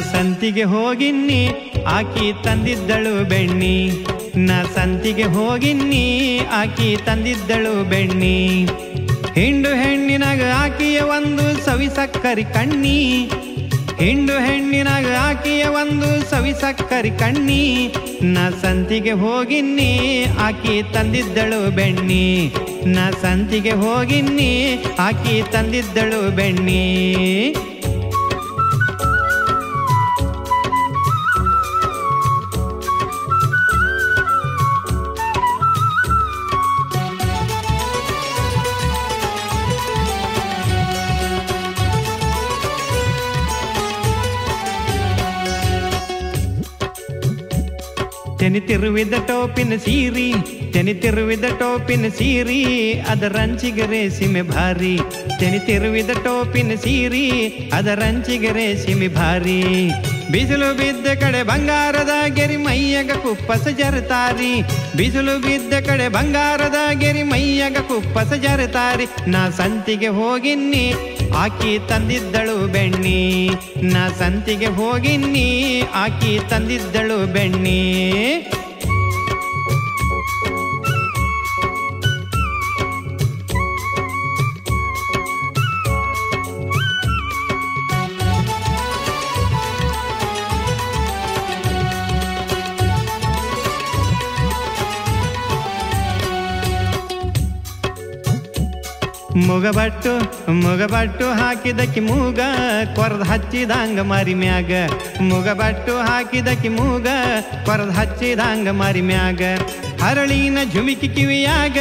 ಸಂತಿಗೆ ಹೋಗಿನ್ನಿ ಆಕಿ ತಂದಿದ್ದಳು ಬೆಣ್ಣಿ. ನಾ ಸಂತಿಗೆ ಹೋಗಿನ್ನಿ ಆಕಿ ತಂದಿದ್ದಳು ಬೆಣ್ಣಿ. ಹಿಂಡು ಹೆಣ್ಣಿನಾಗ ಆಕಿಯ ಒಂದು ಸವಿ ಸಕ್ಕರಿ ಕಣ್ಣಿ. ಹಿಂಡು ಹೆಣ್ಣಿನಾಗ ಆಕಿಯ ಒಂದು ಸವಿ ಸಕ್ಕರಿ ಕಣ್ಣಿ. ನಾ ಸಂತಿಗೆ ಹೋಗಿನ್ನಿ ಆಕಿ ತಂದಿದ್ದಳು ಬೆಣ್ಣಿ. ನಾ ಸಂತಿಗೆ ಹೋಗಿನ್ನಿ ಆಕಿ ತಂದಿದ್ದಳು ಬೆಣ್ಣಿ. ತೆನಿತಿರುವಿದ ಟೋಪಿನ ಸೀರಿ ತೆನಿತಿರುವಿದ ಟೋಪಿನ ಸೀರಿ ಅದರಂಚಿಗೆ ರೇಸಿಮೆ ಭಾರಿ. ತೆನಿತಿರುವಿದ ಟೋಪಿನ ಸೀರಿ ಅದರಂಚಿಗೆ ರೇಸಿಮೆ ಭಾರಿ. ಬಿಸಿಲು ಬಿದ್ದ ಕಡೆ ಬಂಗಾರದ ಗೆರಿ ಮೈಯಗ ಕುಪ್ಪಸ ಜರತಾರಿ. ಬಿಸಿಲು ಬಿದ್ದ ಕಡೆ ಬಂಗಾರದ ಗೆರಿ ಮೈಯಗ ಕುಪ್ಪಸ ಜರತಾರಿ. ನಾ ಸಂತಿಗೆ ಹೋಗಿನ್ನಿ ಆಕಿ ತಂದಿದ್ದಳು ಬೆಣ್ಣಿ ನಾ ಸಂತಿಗೆ ಹೋಗಿನ್ನಿ ಆಕಿ ತಂದಿದ್ದಳು ಬೆಣ್ಣಿ. ಮುಗಬಟ್ಟು ಮುಗಬಟ್ಟು ಹಾಕಿದಕ್ಕೆ ಮೂಗ, ಕೊರದ್ ಹಚ್ಚಿದಂಗ ಮರಿ ಮ್ಯಾಗ. ಮುಗಬಟ್ಟು ಹಾಕಿದಕ್ಕೆ ಮೂಗ, ಕೊರದ್ ಹಚ್ಚಿದಂಗ ಮರಿ ಮ್ಯಾಗ. ಹರಳಿನ ಝುಮಿಕಿ ಕಿವಿಯಾಗ,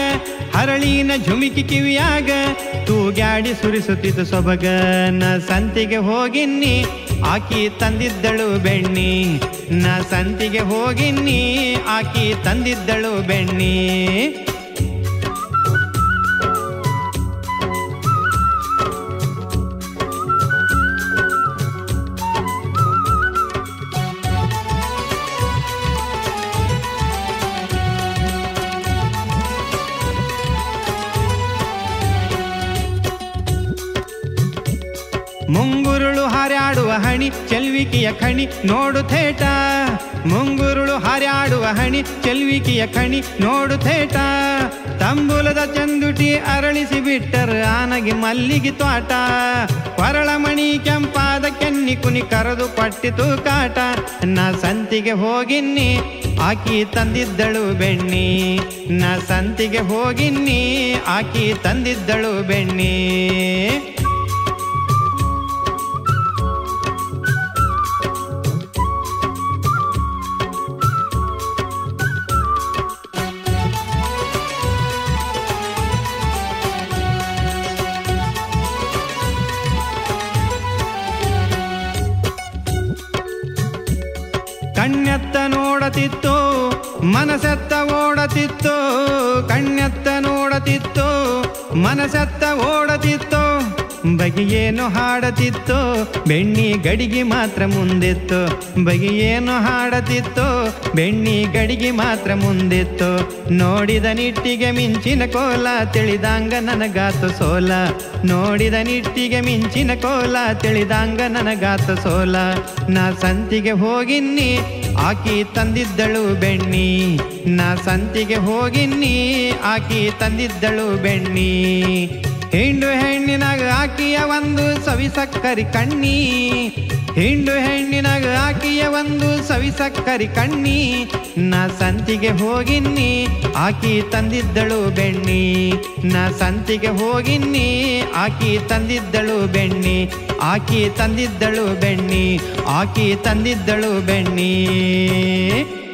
ಹರಳಿನ ಝುಮಿಕಿ ಕಿವಿಯಾಗ, ತೂಗ್ಯಾಡಿ ಸುರಿಸುತ್ತಿದ್ದ ಸೊಬಗ. ನಾ ಸಂತಿಗೆ ಹೋಗಿನ್ನಿ, ಆಕಿ ತಂದಿದ್ದಳು ಬೆಣ್ಣಿ. ನ ಸಂತಿಗೆ ಹೋಗಿನ್ನಿ, ಆಕಿ ತಂದಿದ್ದಳು ಬೆಣ್ಣಿ. ಹಣಿ, ಚೆಲ್ವಿಕೆಯ ಖಣಿ, ನೋಡು ಥೇಟ. ಮುಂಗುರುಳು ಹಾರ್ಯಾಡುವ ಹಣಿ, ಚೆಲ್ವಿಕೆಯ ಖಣಿ, ನೋಡು ಥೇಟ. ತಂಬುಲದ ಚಂದುಟಿ ಅರಳಿಸಿ ಬಿಟ್ಟರು ಆನಗೆ ಮಲ್ಲಿಗೆ ತ್ವಾಟ ಕೊರಳಮಣಿ ಕೆಂಪಾದ ಕೆನ್ನಿ ಕುನಿ ಕರೆದು ಪಟ್ಟಿತು ಕಾಟ. ನಾ ಸಂತಿಗೆ ಹೋಗಿನ್ನಿ, ಆಕಿ ತಂದಿದ್ದಳು ಬೆಣ್ಣಿ. ನಾ ಸಂತಿಗೆ ಹೋಗಿನ್ನಿ, ಆಕಿ ತಂದಿದ್ದಳು ಬೆಣ್ಣಿ. ಕಣ್ಣೆತ್ತ ನೋಡತಿತ್ತು ಮನಸೆತ್ತ ಓಡತಿತ್ತು ಕಣ್ಣೆತ್ತ ನೋಡತಿತ್ತು ಮನಸೆತ್ತ ಓಡತಿತ್ತು. ಬಗೆಯೇನು ಹಾಡತಿತ್ತು, ಬೆಣ್ಣಿ ಗಡಿಗೆ ಮಾತ್ರ ಮುಂದಿತ್ತು. ಬಗೆಯೇನು ಹಾಡತಿತ್ತು, ಬೆಣ್ಣಿ ಗಡಿಗೆ ಮಾತ್ರ ಮುಂದಿತ್ತು. ನೋಡಿದ ನಿಟ್ಟಿಗೆ ಮಿಂಚಿನ ಕೋಲ, ತಿಳಿದಾಂಗ ನನಗಾತು ಸೋಲ. ನೋಡಿದ ನಿಟ್ಟಿಗೆ ಮಿಂಚಿನ ಕೋಲ, ತಿಳಿದಾಂಗ ನನಗಾತು ಸೋಲ. ನಾ ಸಂತಿಗೆ ಹೋಗಿನ್ನಿ, ಆಕಿ ತಂದಿದ್ದಳು ಬೆಣ್ಣಿ. ನಾ ಸಂತಿಗೆ ಹೋಗಿನ್ನಿ, ಆಕಿ ತಂದಿದ್ದಳು ಬೆಣ್ಣಿ. ಹಿಂಡು ಹೆಣ್ಣಿನಾಗ ಆಕಿಯ ಒಂದು ಸವಿ ಸಕ್ಕರಿ ಕಣ್ಣಿ. ಹಿಂಡು ಹೆಣ್ಣಿನಾಗ ಆಕಿಯ ಒಂದು ಸವಿ ಸಕ್ಕರಿ ಕಣ್ಣಿ. ನಾ ಸಂತಿಗೆ ಹೋಗಿನ್ನಿ, ಆಕಿ ತಂದಿದ್ದಳು ಬೆಣ್ಣಿ. ನಾ ಸಂತಿಗೆ ಹೋಗಿನ್ನಿ, ಆಕಿ ತಂದಿದ್ದಳು ಬೆಣ್ಣಿ. ಆಕಿ ತಂದಿದ್ದಳು ಬೆಣ್ಣಿ, ಆಕಿ ತಂದಿದ್ದಳು ಬೆಣ್ಣಿ.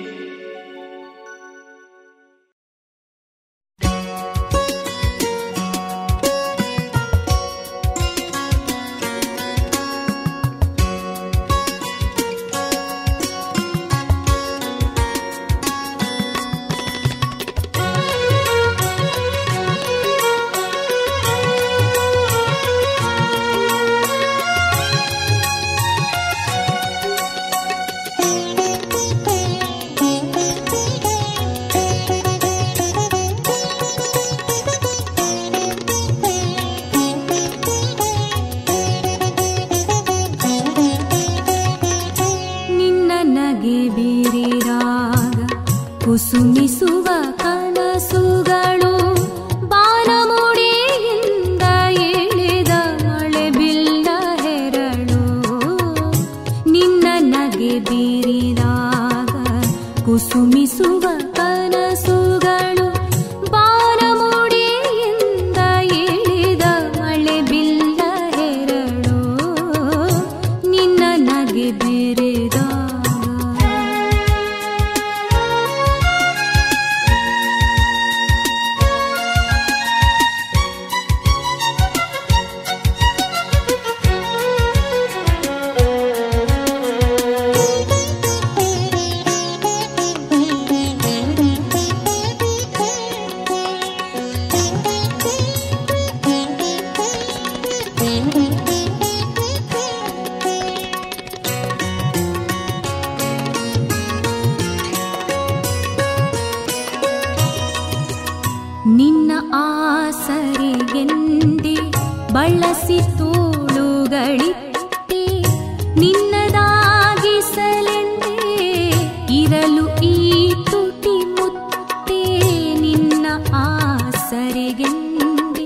ಆಸರೆಗೆಂದೆ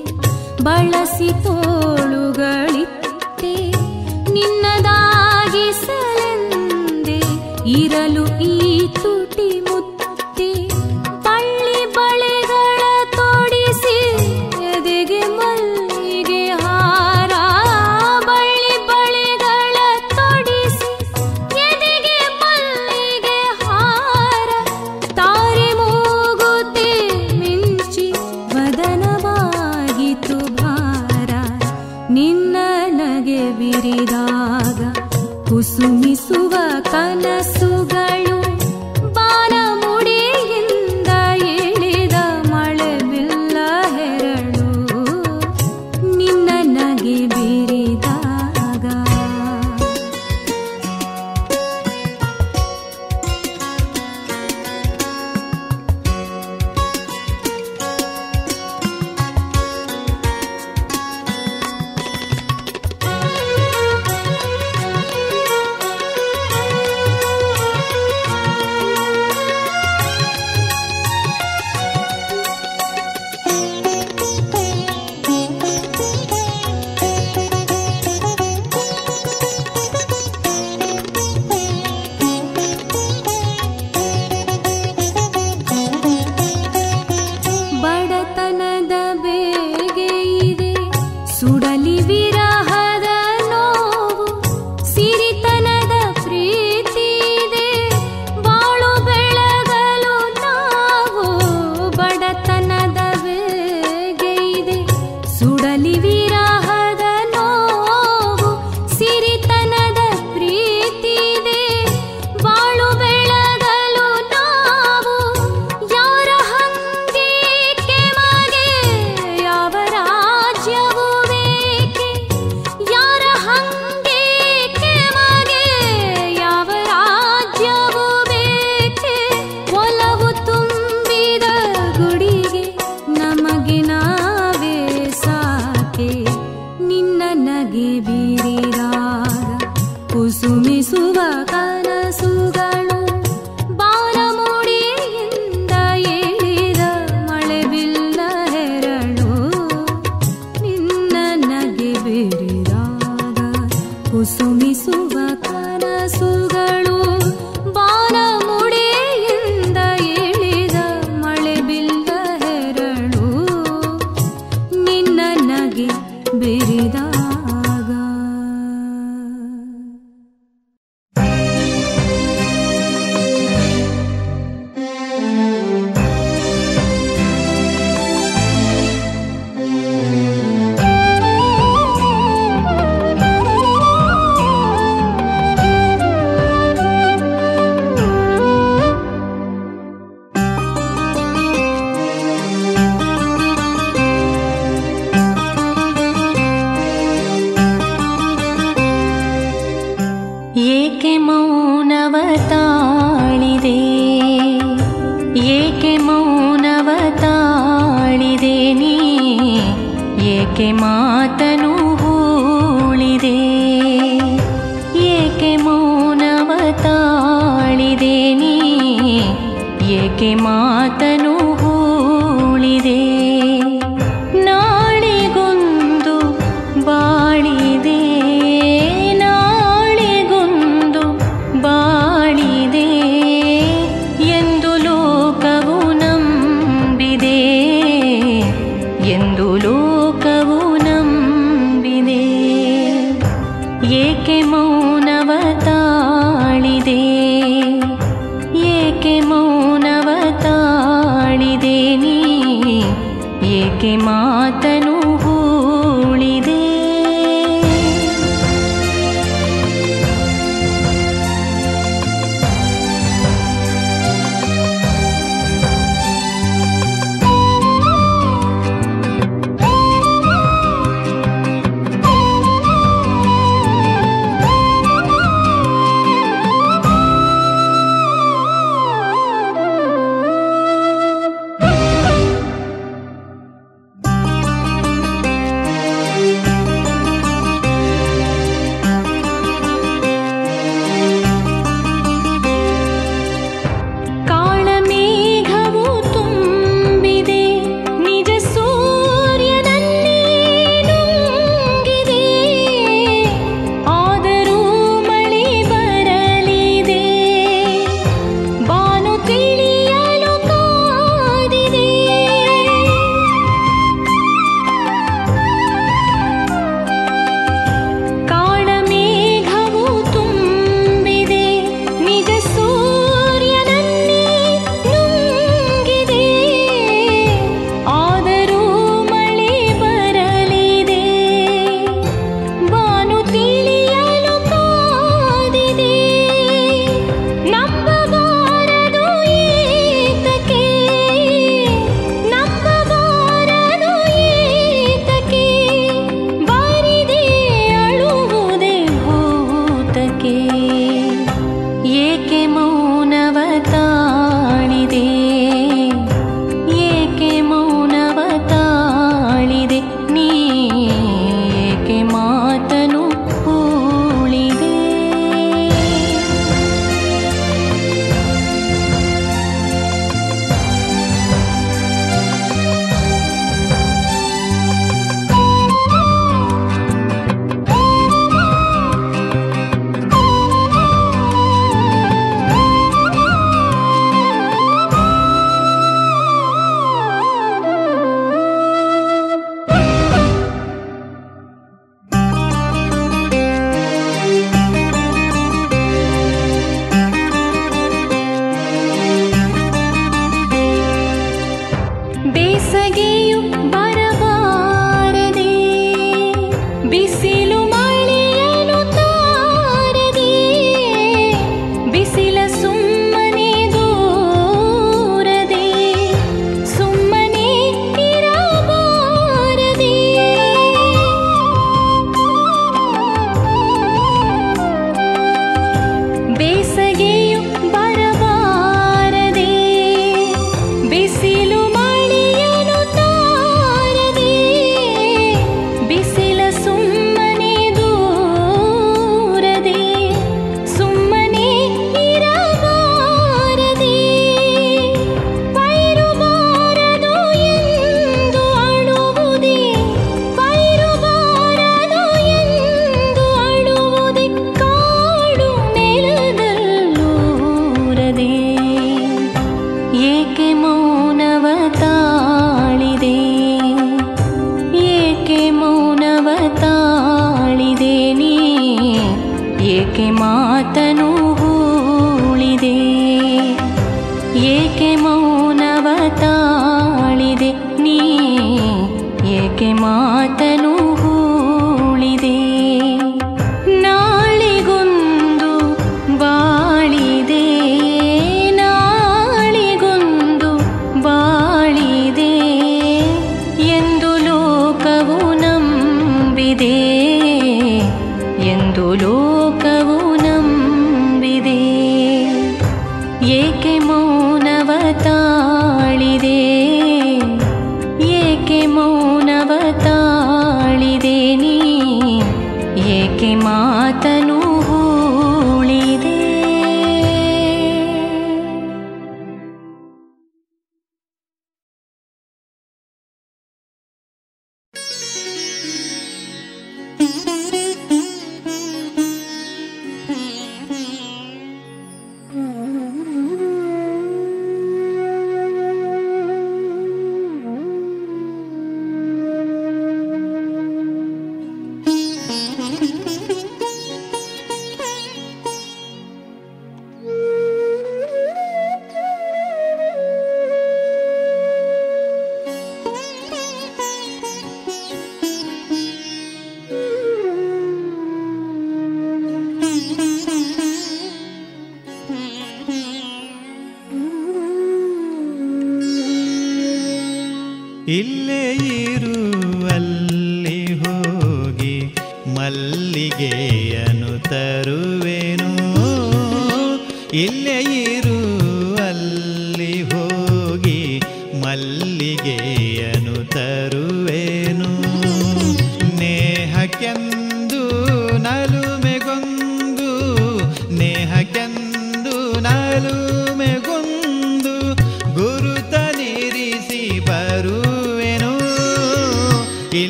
ಬಳಸಿ ತೋಳುಗಳಿತ್ತೆ ನಿನ್ನದಾಗಿಸಲೆಂದೆ ಇರಲು ಈ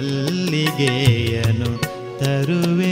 ಮಲ್ಲಿಗೆಯನು ತರುವೆನು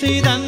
சிறந்த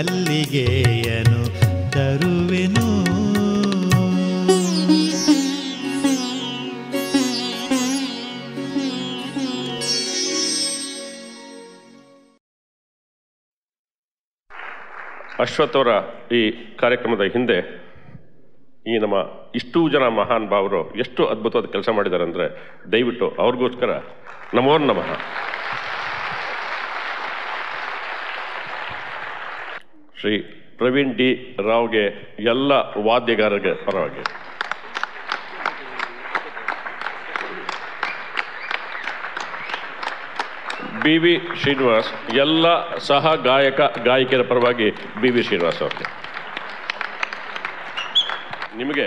ಮಲ್ಲಿಗೆಯನು ತರುವೆನು. ಅಶ್ವಥವರ ಈ ಕಾರ್ಯಕ್ರಮದ ಹಿಂದೆ ಈ ನಮ್ಮ ಇಷ್ಟು ಜನ ಮಹಾನ್ ಭಾವರು ಎಷ್ಟು ಅದ್ಭುತವಾದ ಕೆಲಸ ಮಾಡಿದ್ದಾರೆ ಅಂದರೆ ದಯವಿಟ್ಟು ಅವ್ರಿಗೋಸ್ಕರ ನಮೋ ನಮಃ. ಶ್ರೀ ಪ್ರವೀಣ್ ಡಿ ರಾವ್ಗೆ ಎಲ್ಲ ವಾದ್ಯಗಾರರಿಗೆ ಪರವಾಗಿ. ಬಿ ವಿ ಶ್ರೀನಿವಾಸ್, ಎಲ್ಲ ಸಹ ಗಾಯಕ, ಗಾಯಕಿಯರ ಪರವಾಗಿ ಬಿ ವಿ ಶ್ರೀನಿವಾಸ್ ಅವ್ರಿಗೆ. ನಿಮಗೆ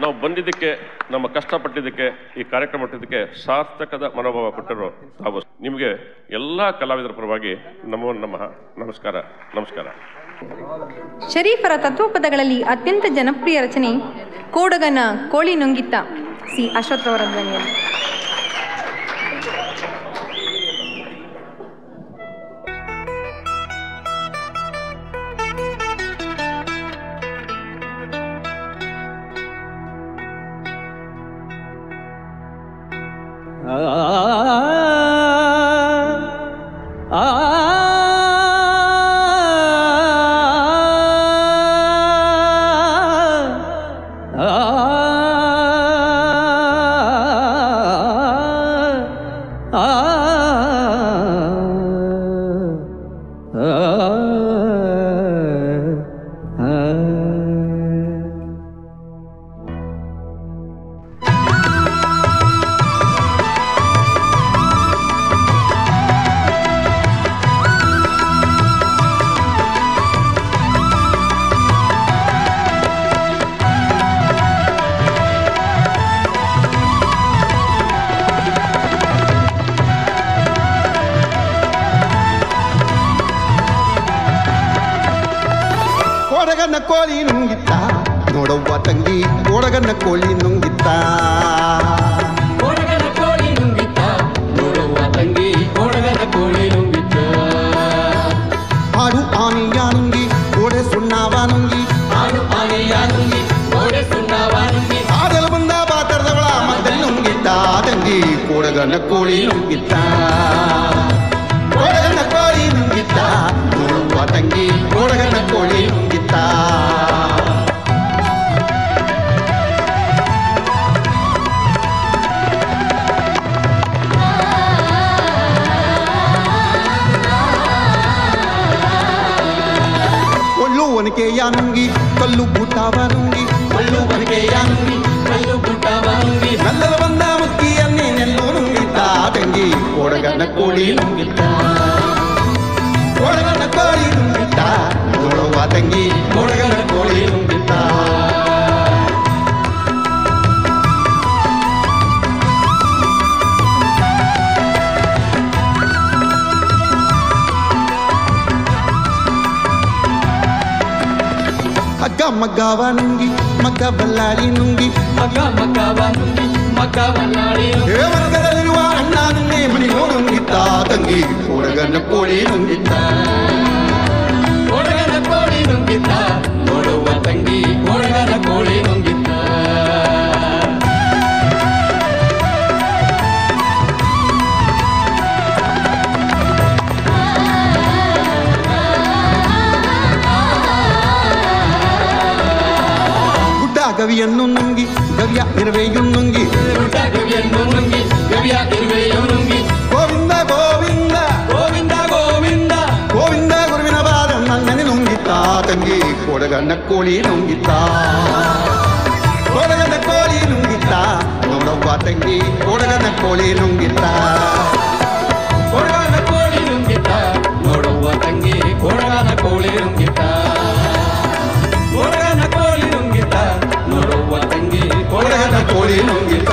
ನಾವು ಬಂದಿದ್ದಕ್ಕೆ, ನಮ್ಮ ಕಷ್ಟಪಟ್ಟಿದ್ದಕ್ಕೆ, ಈ ಕಾರ್ಯಕ್ರಮ ಇಟ್ಟಿದ್ದಕ್ಕೆ ಸಾರ್ಥಕದ ಮನೋಭಾವ ಕೊಟ್ಟರು ತಾವು. ನಿಮಗೆ ಎಲ್ಲ ಕಲಾವಿದರ ಪರವಾಗಿ ನಮೋ ನಮಃ. ನಮಸ್ಕಾರ. ನಮಸ್ಕಾರ. ಶರೀಫರ ತತ್ವಪದಗಳಲ್ಲಿ ಅತ್ಯಂತ ಜನಪ್ರಿಯ ರಚನೆ ಕೋಡಗನ ಕೋಳಿ ನುಂಗಿತ್ತ ಸಿ ಅಶ್ವಥ್ ಅವರ ಧ್ವನಿಯಲ್ಲಿ ಮಗ್ಗವ ನುಂಗಿ ಮಗ್ಗ ಬಲ್ಲಾಳಿ ನುಂಗಿ. ಮಗ ಮಗವ ನುಂಗಿ. ಮಗವನ್ನಾಡಿ ಹೇ ಮಗ್ಗದಲ್ಲಿರುವ ಅಣ್ಣ ನಿನ್ನೆ ಮನಿ ನುಂಗಿತ್ತ ತಂಗಿ ಕೊಡಗನ ಕೋಳಿ ನುಂಗಿತ್ತ. ಕೊಡಗನ ಕೋಳಿ ನುಂಗಿತ್ತ. ನೋಡುವ ತಂಗಿ ಕೋಳಿ ಗವಿಯನ್ನು ನುಂಗಿ ಗವಿಯ ಇರುವೆಯು ನುಂಗಿ ಗುಡ್ಡ ಗವಿಯನ್ನು ನುಂಗಿ ಗವಿಯ ಇರುವೆಯು ನುಂಗಿ ಗೋವಿಂದ ಗೋವಿಂದ ಗೋವಿಂದ ಗೋವಿಂದ ಗೋವಿಂದ ಗುರುವಿನ ಬಾರ ನನ್ನನೆ ನುಂಗಿತ್ತ ತಂಗಿ ಕೊಡಗನ ಕೋಳಿ ನುಂಗಿತ್ತ ಕೊಡಗನ ಕೋಳಿ ನುಂಗಿತ್ತ ನೋಡವ್ವ ತಂಗಿ ಕೊಡಗನ ಕೋಳಿ ನುಂಗಿತ್ತ ಕೊಡಗನ ಕೋಳಿ ನುಂಗಿತ್ತ ನೋಡುವ ತಂಗಿ ಕೊಡಗನ ಕೋಳಿ ನುಂಗಿತ್ತ ನುಡಿ ನುಂಗಿತ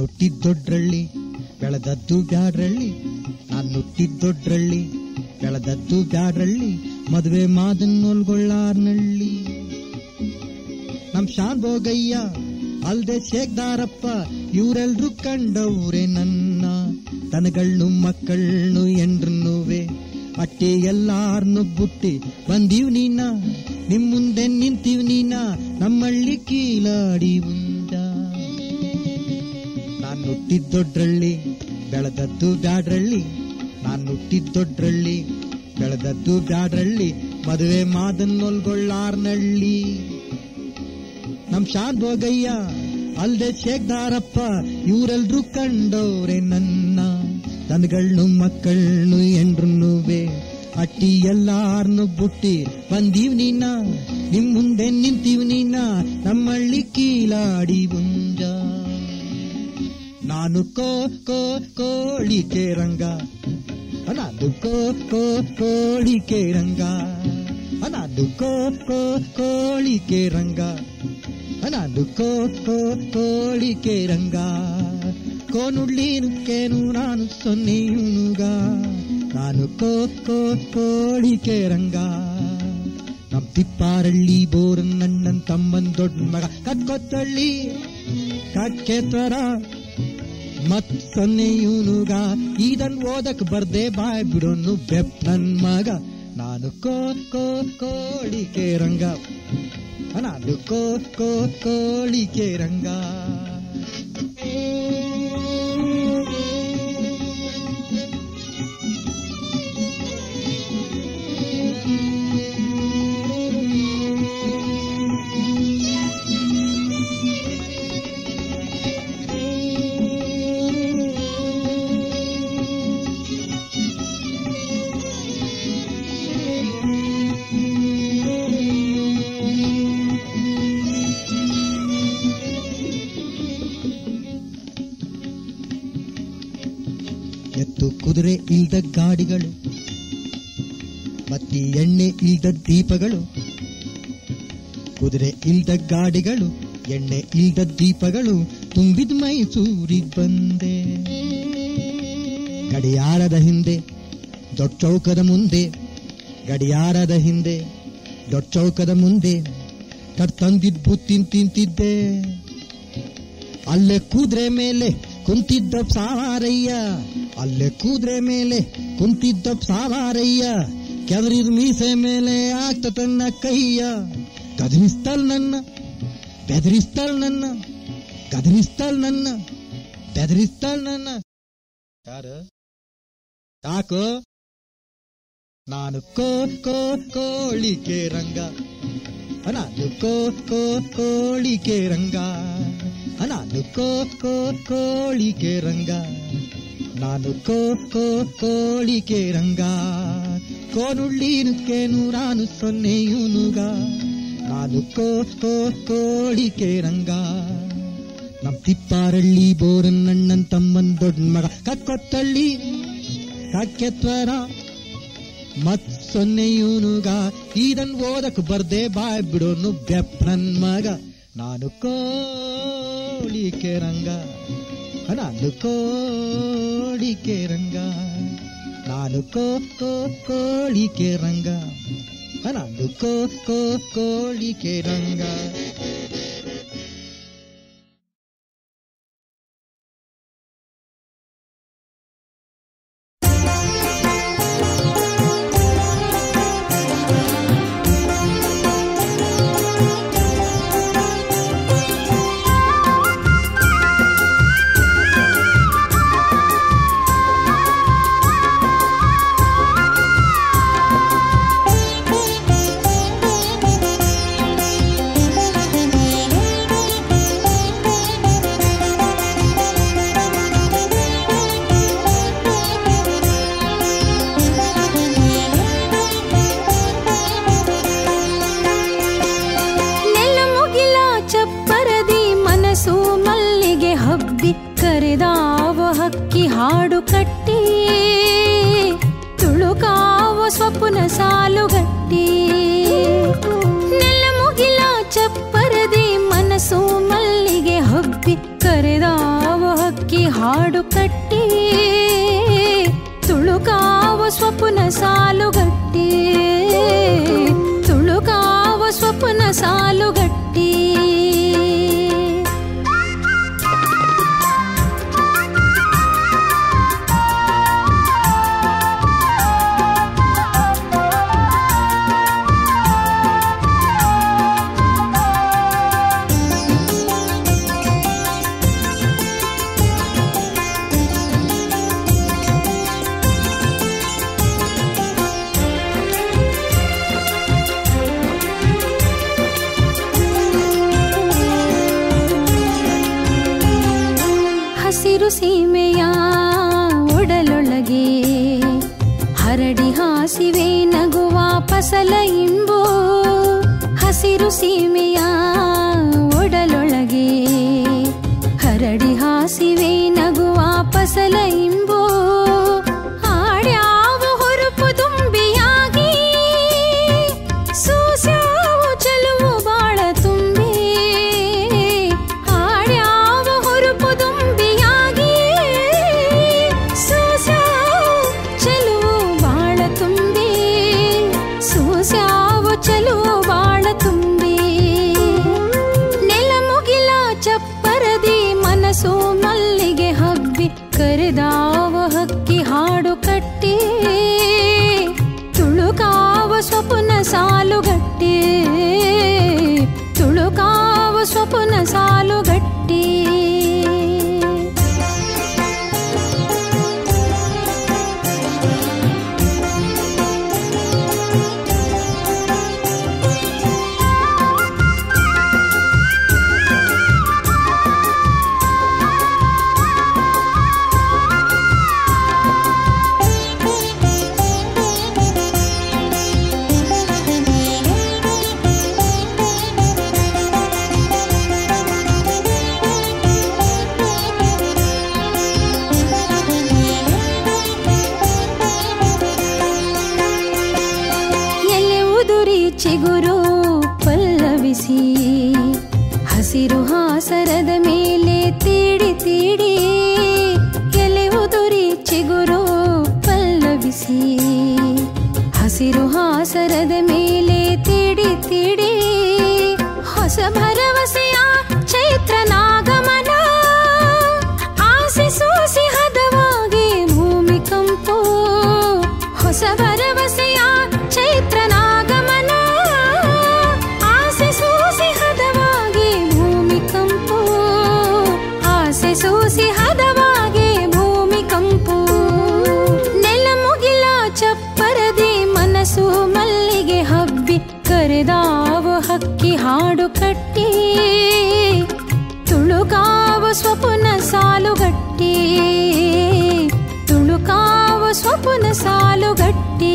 ಹುಟ್ಟಿದ್ದೊಡ್ರಳ್ಳಿ ಬೆಳೆದದ್ದು ಬ್ಯಾಡ್ರಳ್ಳಿ. ನಾನು ಹುಟ್ಟಿದ್ದೊಡ್ರಳ್ಳಿ ಬೆಳೆದದ್ದು ಬ್ಯಾಡ್ರಳ್ಳಿ. ಮದುವೆ ಮಾದನ್ನೊಲ್ಗೊಳ್ಳಾರ್ನಳ್ಳಿ ನಮ್ ಶಾನ್ ಭೋಗಯ್ಯ, ಅಲ್ದೆ ಶೇಖ್ದಾರಪ್ಪ ಇವರೆಲ್ರು ಕಂಡವ್ರೆ ನನ್ನ. ತನಗಳ್ನು ಮಕ್ಕಳ್ನು ಎಂಡ್ರನ್ನುವೆ ಅಟ್ಟಿ ಎಲ್ಲಾರ್ನು ಬುಟ್ಟಿ ಬಂದೀವ್ ನೀನ. ನಿಮ್ ಮುಂದೆ ನಿಂತೀವ್ ನೀನ, ನಮ್ಮಳ್ಳಿ ಕೀಲಾಡಿ ಉಂಡ ನಾನ್ ಹುಟ್ಟಿದ್ದೊಡ್ರಳ್ಳಿ, ಬೆಳೆದದ್ದು ಬ್ಯಾಡ್ರಳ್ಳಿ. ನಾನ್ ಹುಟ್ಟಿದ್ದೊಡ್ರಳ್ಳಿ ಬೆಳೆದದ್ದು ಬ್ಯಾಡ್ರಳ್ಳಿ. ಮದುವೆ ಮಾದನ್ನೊಲ್ಗೊಳ್ಳಾರ್ನಳ್ಳಿ. ನಮ್ ಶಾನ್ ಬೋಗಯ್ಯ ಅಲ್ದೆ ಶೇಖದಾರಪ್ಪ, ಇವರೆಲ್ರು ಕಂಡವ್ರೆ ನನ್ನ. ತನ್ಗಳ್ನು ಮಕ್ಕಳ್ನು ಎಂಡ್ರನ್ನುವೆ ಅಟ್ಟಿ ಎಲ್ಲಾರ್ನು ಬುಟ್ಟಿ. ಬಂದೀವ್ ನೀನ, ನಿಮ್ ಮುಂದೆ ನಿಂತೀವ್ ನೀನ, ನಮ್ಮಳ್ಳಿ ಕೀಲಾಡಿ ಮುಂಜ. ನಾನು ಕೋ ಕೋ ಕೋಳಿ ರಂಗ ಅನಾದು ಕೋ ಕೋ ಕೋಳಿಕೆ ರಂಗ ಅನಾದು ಕೋ ಕೋ ಕೋಳಿಕೆ ರಂಗ ಅನಾದು ಕೋ ಕೋ ಕೋಳಿಕೆ ರಂಗ ಕೋನುಳ್ಳೀನುಕ್ಕೇನು ನಾನು ಸೊನ್ನೆಯುನುಗ ನಾನು ಕೋ ಕೋ ಕೋಳಿಕೆ ರಂಗ ನಮ್ ತಿಪ್ಪಾರಳ್ಳಿ ಬೋರನ್ ನಣ್ಣನ್ ತಮ್ಮನ್ ದೊಡ್ಡ ಮಗ ಕಟ್ಕೊತ್ತಳ್ಳಿ ಮತ್ ಇದನ್ ಓದಕ್ ಬರ್ದೆ ಬಾಯ್ ಬಿಡೋನು ಬೆಪ್ ನನ್ ಮಗ. ನಾನು ಕೋ ಕೋ, ಕೋಳಿಕೆ ರಂಗ. ನಾನು ಕೋ ಕೋ, ಕೋಳಿಕೆ ರಂಗ. ಕುದುರೆ ಇಲ್ದ ಗಾಡಿಗಳು, ಮತ್ತಿ ಎಣ್ಣೆ ಇಲ್ದ ದೀಪಗಳು, ಕುದುರೆ ಇಲ್ದ ಗಾಡಿಗಳು, ಎಣ್ಣೆ ಇಲ್ದ ದೀಪಗಳು ತುಂಬಿದ ಮೈಸೂರಿಗ್ ಬಂದೆ. ಗಡಿಯಾರದ ಹಿಂದೆ, ದೊಡ್ಡ ಚೌಕದ ಮುಂದೆ, ಗಡಿಯಾರದ ಹಿಂದೆ, ದೊಡ್ಡ ಚೌಕದ ಮುಂದೆ ತಂದಿದ್ ಬುತ್ತಿನ್ ತಿಂತಿದ್ದೆ. ಅಲ್ಲೇ ಕುದುರೆ ಮೇಲೆ ಕುಂತಿದ್ದ ಸಾವಾರಯ್ಯ ಅಲ್ಲೇ ಕೂದ್ರೆ ಮೇಲೆ ಕುಂತಿದ್ದ ಸಾವಾರಯ್ಯ, ಕೆದರಿದ ಮೀಸೆ ಮೇಲೆ ಆಗ್ತ ತನ್ನ ಕೈಯ. ಗದರಿಸ್ತಲ್ ನನ್ನ, ಬೆದರಿಸ್ತಲ್ ನನ್ನ, ಗದರಿಸ್ತಲ್ ನನ್ನ, ಬೆದರಿಸ್ತಲ್ ನನ್ನ. ಯಾರು? ಯಾಕೋ? ನಾನು ಕೋ ಕೋ, ಕೋಳಿಕೆ ರಂಗ. ನಾನು ಕೋ ಕೋ, ಕೋಳಿಕೆ ರಂಗ. ನಾನು ಕೋ ಕೋ, ಕೋಳಿಕೆ ರಂಗ. ನಾನು ಕೋ ಕೋ ಕೋಳಿಕೆ ರಂಗ. ಕೋನುಳ್ಳೀನುಕ್ಕೆ ನೂರಾನು ಸೊನ್ನೆಯುನುಗ ನಾನು ಕೋ ಕೋ ಕೋಳಿಕೆ ರಂಗ. ನಮ್ ತಿಪ್ಪಾರಳ್ಳಿ ಬೋರನ್ ಅಣ್ಣನ್ ತಮ್ಮನ್ ದೊಡ್ಡ ಮಗ ಕಕ್ಕೊತ್ತಳ್ಳಿ ಕಕ್ಕೆತ್ವರ ಮತ್ ಸೊನ್ನೆಯುನುಗ ಇದನ್ ಓದಕ್ ಬರ್ದೆ ಬಾಯ್ ಬಿಡೋನು ಬೆಪ್ಪನ್ ಮಗ. ನಾನು ಕೋಳಿಕೆ ರಂಗ. ನಾನು ಕೋಳಿಕೆ ರಂಗ ನಾನು ಕೋ ಕೋ ಕೋಳಿಕೆ ರಂಗ ನಾನು ಕೋ ಕೋ ಕೋಳಿಕೆ ರಂಗ ಸ್ವಪ್ನ ಸಾಲುಗಟ್ಟಿ. ನೆಲ್ಲ ಮುಗಿಲ ಚಪ್ಪರದಿ ಮನಸ್ಸು ಮಲ್ಲಿಗೆ ಹಬ್ಬಿ ಕರೆದಾವ ಹಕ್ಕಿ ಹಾಡು ಕಟ್ಟಿ. ತುಳುಕಾವ ಸ್ವಪ್ನ ಸಾಲುಗಟ್ಟಿ. ತುಳುಕಾವ ಸ್ವಪ್ನ ಸಾಲುಗಟ್ಟಿ. सला ಅಕ್ಕಿ ಹಾಡು ಕಟ್ಟಿ ತುಳುಕಾವ ಸ್ವಪುನ ಸಾಲುಗಟ್ಟಿ ತುಳುಕಾವ ಸ್ವಪುನ ಸಾಲುಗಟ್ಟಿ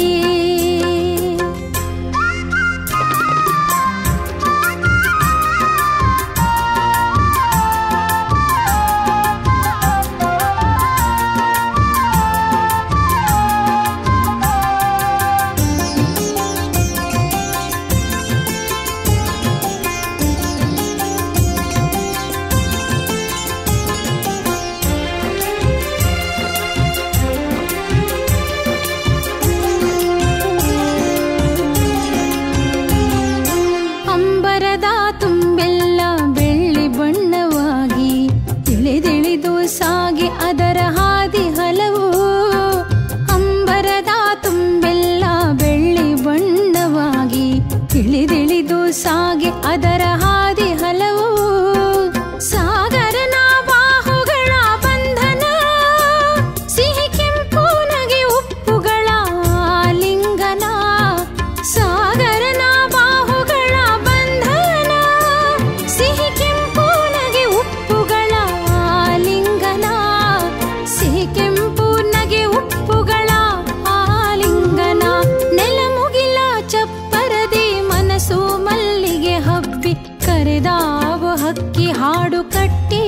ಹಕ್ಕಿ ಹಾಡು ಕಟ್ಟಿ,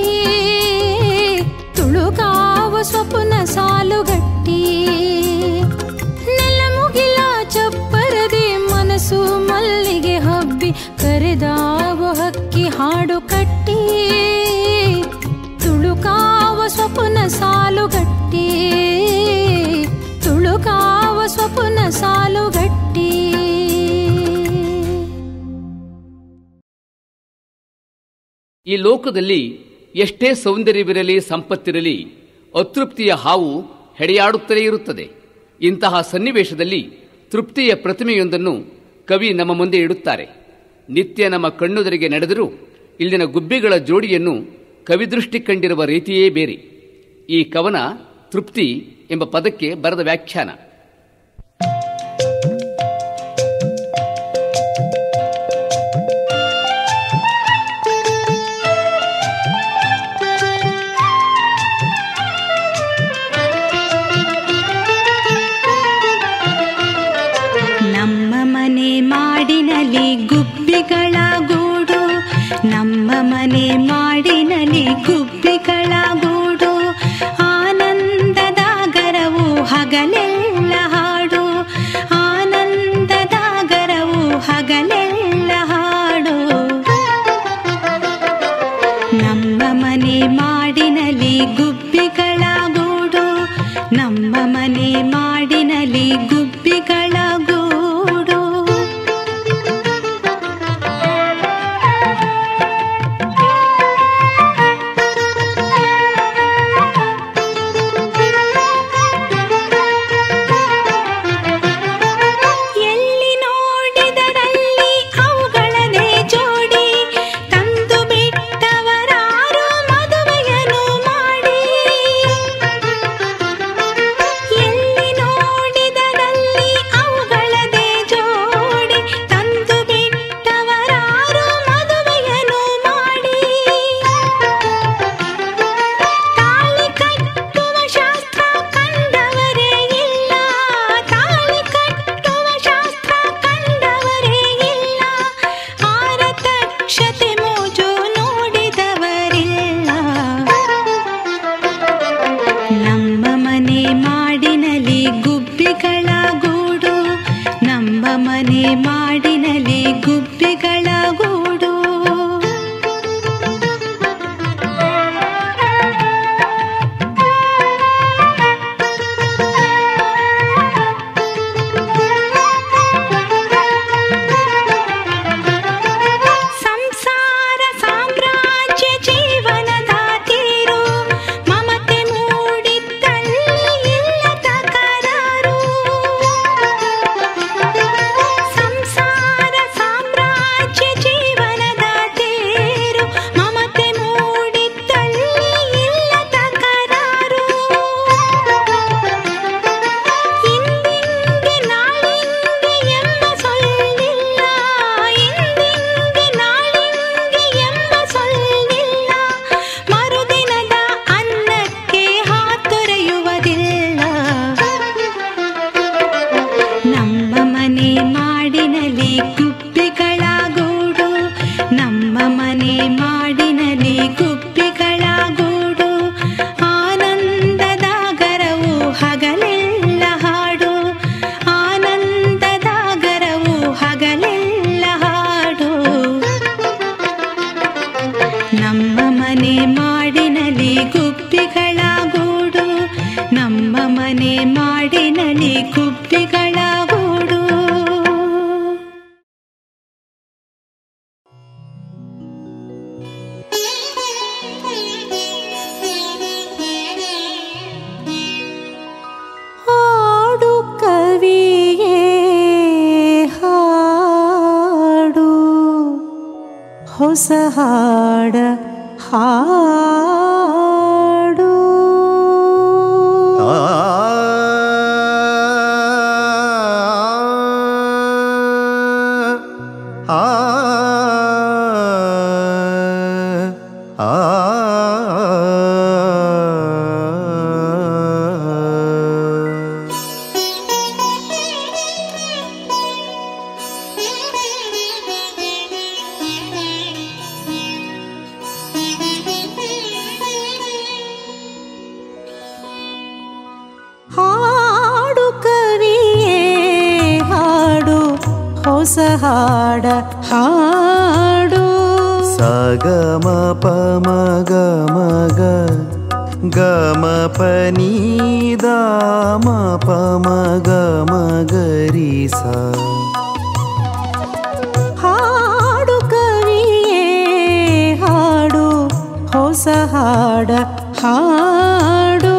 ತುಳುಕಾವ ಸ್ವಪ್ನ ಸಾಲುಗಟ್ಟಿ ನೆಲಮುಗಿಲ ಚಪ್ಪರದೆ ಮನಸು ಮಲ್ಲಿಗೆ ಹಬ್ಬಿ, ಕರೆದಾವ ಹಕ್ಕಿ ಹಾಡು ಕಟ್ಟಿ. ತುಳುಕಾವ ಸ್ವಪ್ನ ಸಾಲುಗಟ್ಟಿ ತುಳುಕಾವ ಸ್ವಪ್ನ ಸಾಲುಗಟ್ಟಿ ಈ ಲೋಕದಲ್ಲಿ ಎಷ್ಟೇ ಸೌಂದರ್ಯವಿರಲಿ, ಸಂಪತ್ತಿರಲಿ, ಅತೃಪ್ತಿಯ ಹಾವು ಹೆಡೆಯಾಡುತ್ತಲೇ ಇರುತ್ತದೆ. ಇಂತಹ ಸನ್ನಿವೇಶದಲ್ಲಿ ತೃಪ್ತಿಯ ಪ್ರತಿಮೆಯೊಂದನ್ನು ಕವಿ ನಮ್ಮ ಮುಂದೆ ಇಡುತ್ತಾರೆ. ನಿತ್ಯ ನಮ್ಮ ಕಣ್ಣುದರಿಗೆ ನಡೆದರೂ ಇಲ್ಲಿನ ಗುಬ್ಬಿಗಳ ಜೋಡಿಯನ್ನು ಕವಿದೃಷ್ಟಿ ಕಂಡಿರುವ ರೀತಿಯೇ ಬೇರೆ. ಈ ಕವನ ತೃಪ್ತಿ ಎಂಬ ಪದಕ್ಕೆ ಬರೆದ ವ್ಯಾಖ್ಯಾನ. ಮಾಡಿನಲಿ ಗುಬ್ಬಿಗಳ ಗೂಡು ನಮ್ಮ ಮನೆ ಮಾಡಿನಲಿ ಗುಬ್ಬಿಗಳ ಗೂಡು ಆನಂದದ ಗರವು ಹಗಲೆ ಹಾಡ ಹಾಡು. ಸಗಮ ಪಮ ಗಮ ಗಮ ಪನಿ ದಾಮ ಪಮ ಗಮ ಗರಿ ಸ ಹಾಡು ಕವಿಯೇ ಹಾಡು ಹೊಸ ಹಾಡ ಹಾಡು.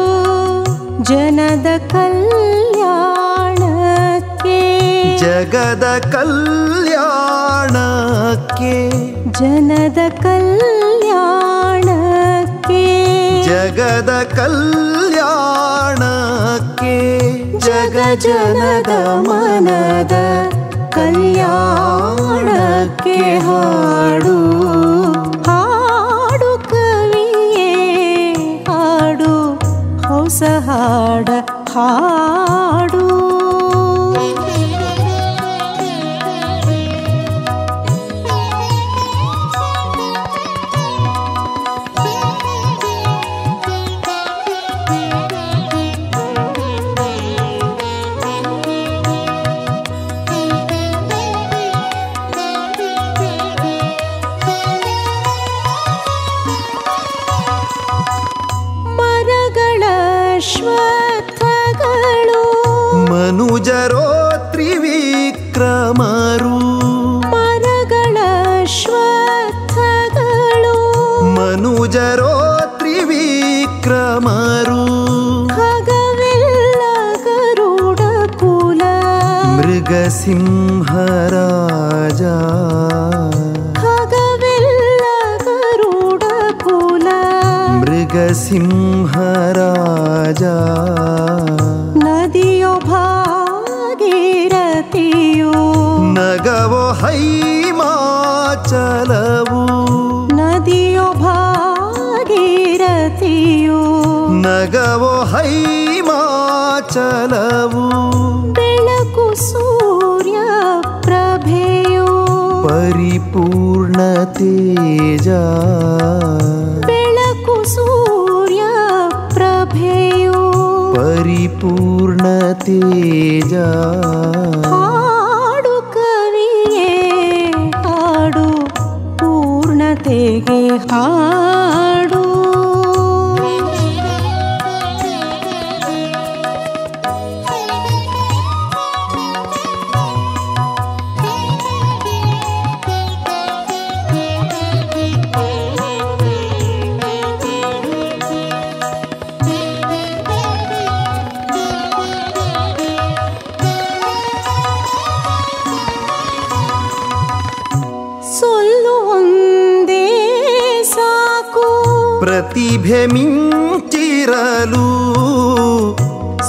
ಜನದ ಕಲ್ಯಾಣಕ್ಕೆ ಜಗದ ಕಲ್ ಕಲ್ಯಾಣಕ್ಕೆ ಜನದ ಕಲ್ಯಾಣಕ್ಕೆ ಜಗದ ಕಲ್ಯಾಣಕ್ಕೆ ಜಗ ಜನದ ಮನದ ಕಲ್ಯಾಣಕ್ಕೆ ಹಾಡು ಹಾಡು ಕವಿಯೇ ಹಾಡು ಹೊಸ ಹಾಡ ಹಾಡು ಶ್ವತ್ಥಗಳು ಮನುಜರೋ ತ್ರಿವಿಕ್ರಮರು ಮರಗಳ ಅಶ್ವತ್ಥಗಳು ಮನುಜರೋ ತ್ರಿವಿಕ್ರಮರು ಹಗವೆಲ್ಲ ಗರುಡ ಕುಲ. ಮೃಗಸಿಂಹರಾಜ ಮೃಗಸಿಂಹರಾಜ ನದಿಯೋ ಭಾಗೀರಥಿಯೋ ನಗವೋ ಹೈಮಾಚಲವು ನದಿಯೋ ಭಾಗೀರಥಿಯೋ ನಗವೋ ಹೈಮಾಚಲವು ಬೆಳಕು ಸೂರ್ಯ ಪ್ರಭೆಯೋ ಪರಿಪೂರ್ಣ ತೇಜ पूर्ण तेजा। ಪ್ರತಿಭೆ ಮಿಂಚಿರಲು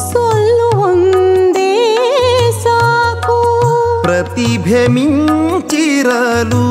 ಸೊಲ್ಲು ಒಂದೇ ಸಾಕು ಪ್ರತಿಭೆ ಮಿಂಚಿರಲು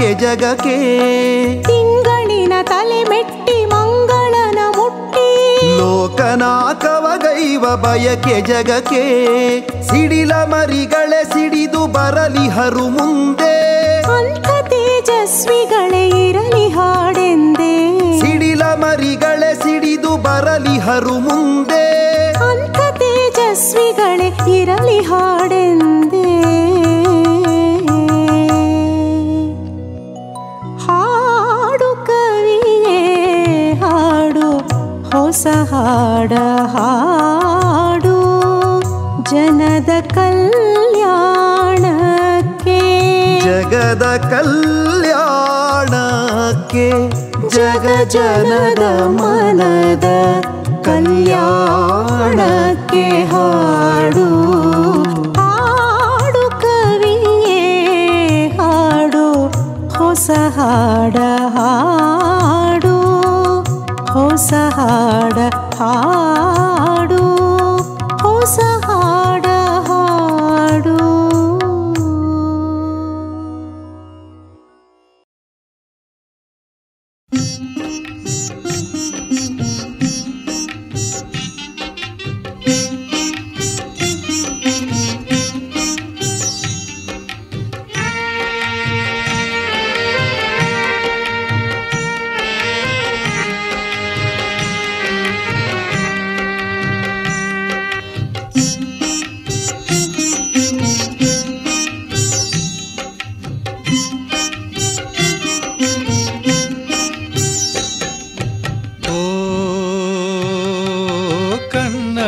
ಬಯಕೆ ಜಗಕ್ಕೆ. ತಿಂಗಳಿನ ತಲೆ ಮೆಟ್ಟಿ ಮಂಗಳನ ಮುಟ್ಟಿ. ಲೋಕನಾಕವಗೈವ ಬಯಕೆ ಜಗಕ್ಕೆ. ಸಿಡಿಲ ಮರಿಗಳೆ ಸಿಡಿದು ಬರಲಿ ಹರು ಮುಂದೆ. ಕಲ್ಯಾಣಕ್ಕೆ ಜಗ ಜನದ ಮನದ ಕಲ್ಯಾಣಕ್ಕೆ ಹಾಡು. ಹಾಡು ಕವಿಯೇ ಹಾಡು ಹೊಸ ಹಾಡು.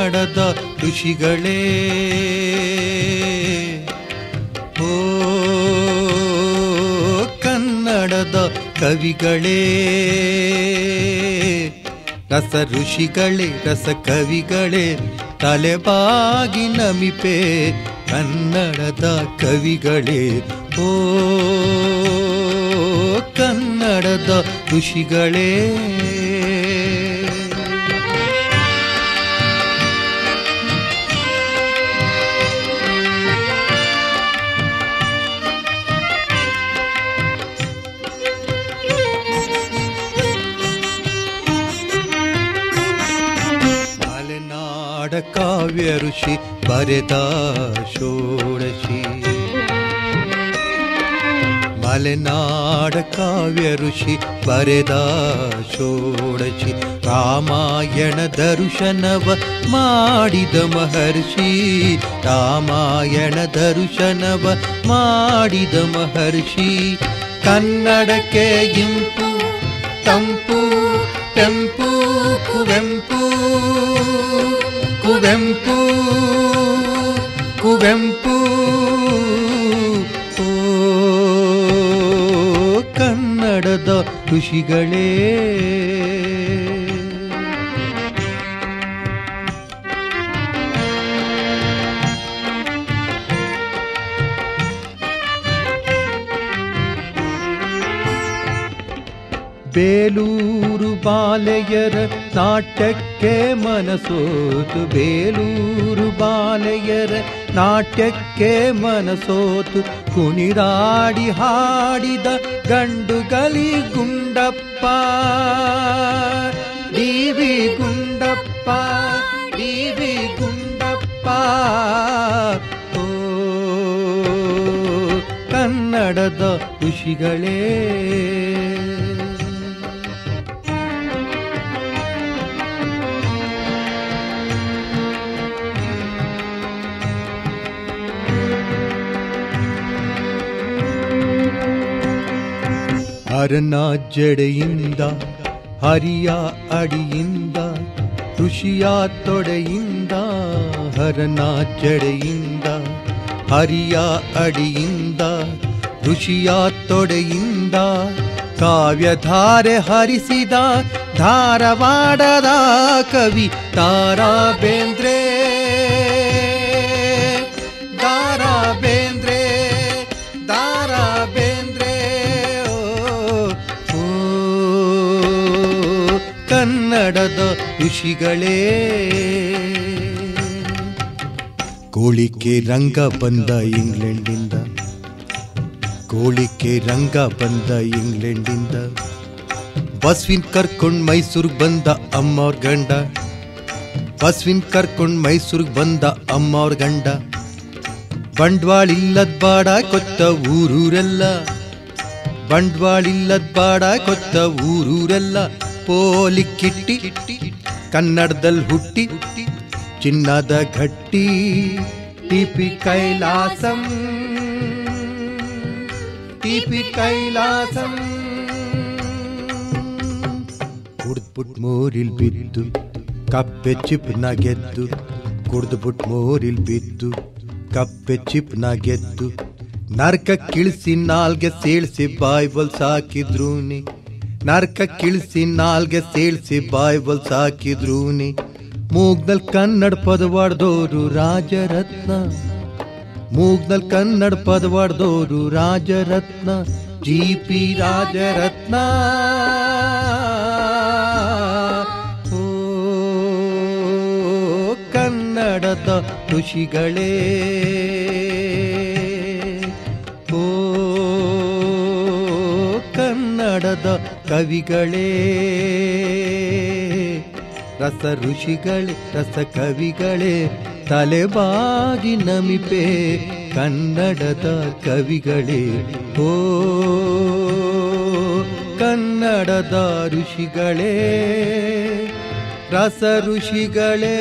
ಕನ್ನಡದ ಋಷಿಗಳೇ. ಓ, ಕನ್ನಡದ ಕವಿಗಳೇ. ರಸ ಋಷಿಗಳೇ, ರಸ ಕವಿಗಳೇ, ತಲೆಬಾಗಿ ನಮಿಪೆ ಕನ್ನಡದ ಕವಿಗಳೇ. ಓ, ಕನ್ನಡದ ಋಷಿಗಳೇ. काव्यऋषि भरदा षोडशी मलेनाडकाव्यऋषि भरदा षोडशि रामायणदर्शनव माडिद महर्षि रामायणदर्शनव माडिद महर्षि कन्नडके इम्पु तम्पु तंपु कुवेम्पु ಕುವೆಂಪು ಕುವೆಂಪು ಓ ಕನ್ನಡದ ಋಷಿಗಳೇ. ಬೇಲೂರು ಬಾಲೆಯರ ನಾಟ್ಯಕ್ಕೆ ಮನಸೋತು. ಬೇಲೂರು ಬಾಲೆಯರ ನಾಟ್ಯಕ್ಕೆ ಮನಸೋತು. ಕುಣಿದಾಡಿ ಹಾಡಿದ ಗಂಡುಗಲಿ Gundappa. D V Gundappa D V Gundappa. ಓ, ಕನ್ನಡದ ಋಷಿಗಳೇ. ಹರನ ಜಡೆಯಿಂದ ಹರಿಯ ಅಡಿಯಿಂದ ಋಷಿಯ ತೊಡೆಯಿಂದ ಹರನ ಜಡೆಯಿಂದ ಹರಿಯ ಅಡಿಯಿಂದ ಋಷಿಯ ತೊಡೆಯಿಂದ ಕಾವ್ಯಧಾರೆ ಹರಿಸಿದ ಧಾರವಾಡದ ಕವಿ ತಾರಾ ಬೇಂದ್ರೆ ಋಷಿಗಳೇ, ಕೋಳಿಕೆ ರಂಗ ಬಂದ ಇಂಗ್ಲೆಂಡಿಂದ, ಕೋಳಿಕೆ ರಂಗ ಬಂದ ಇಂಗ್ಲೆಂಡಿಂದ ಬಸ್ವಿನ್ ಕರ್ಕೊಂಡ್ ಮೈಸೂರಿಗೆ ಬಂದ ಅಮ್ಮವ್ರ ಗಂಡ ಬಸ್ವಿನ್ ಕರ್ಕೊಂಡ್ ಮೈಸೂರಿಗೆ ಬಂದ ಅಮ್ಮವ್ರ ಗಂಡ ಬಂಡ್ವಾಳ ಇಲ್ಲದ ಬಾಡ ಕೊತ್ತ ಊರೂರೆಲ್ಲ ಬಂಡವಾಳ ಇಲ್ಲದ ಬಾಡ ಕೊತ್ತ ಊರೂರೆಲ್ಲ ಪೋಲಿಕ್ಕಿಟ್ಟಿ ಕನ್ನಡದಲ್ಲಿ ಹುಟ್ಟಿ, ಚಿನ್ನದ ಘಟ್ಟಿ, T P Kailasam. T P Kailasam. ಕುಡ್ದ್ಬಿಟ್ ಮೋರಿಲ್ ಬಿದ್ದು, ಕಪ್ಪೆ ಚಿಪ್ನ ಗೆದ್ದು ಕುಡ್ದ್ಬಿಟ್ ಮೋರಿಲ್ ಬಿದ್ದು, ಕಪ್ಪೆ ಚಿಪ್ನ ಗೆದ್ದು ನರ್ಕ ಕಿಳಿಸಿ ನಾಲ್ಗೆ ಸೇಳ್ಸಿ ಬೈಬಲ್ ಸಾಕಿದ್ರೂನಿ. ನರ್ಕ ಕಿಳಿಸಿ, ನಾಲ್ಗೆ ಸೇಳ್ಸಿ ಬೈಬಲ್ ಸಾಕಿದ್ರೂನಿ ಮೂಗ್ನಲ್ ಕನ್ನಡ ಪದವಾಡ್ದೋರು ರಾಜರತ್ನ. ಮೂಗ್ನಲ್ ಕನ್ನಡ ಪದವಾಡ್ದೋರು ರಾಜರತ್ನ. G P Rajaratna. ಓ, ಕನ್ನಡದ ಋಷಿಗಳೇ. ಓ, ಕನ್ನಡದ ಕವಿಗಳೇ. ರಸ ಋಷಿಗಳೇ ರಸ ಕವಿಗಳೇ ತಲೆಬಾಗಿ ನಮಿಪೆ ಕನ್ನಡದ ಕವಿಗಳೇ. ಓ ಕನ್ನಡದ ಋಷಿಗಳೇ ರಸ ಋಷಿಗಳೇ